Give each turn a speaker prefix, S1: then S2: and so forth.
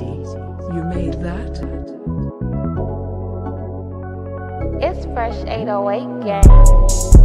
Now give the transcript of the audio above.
S1: easy. You made that?
S2: It's Fresh 808 Gang.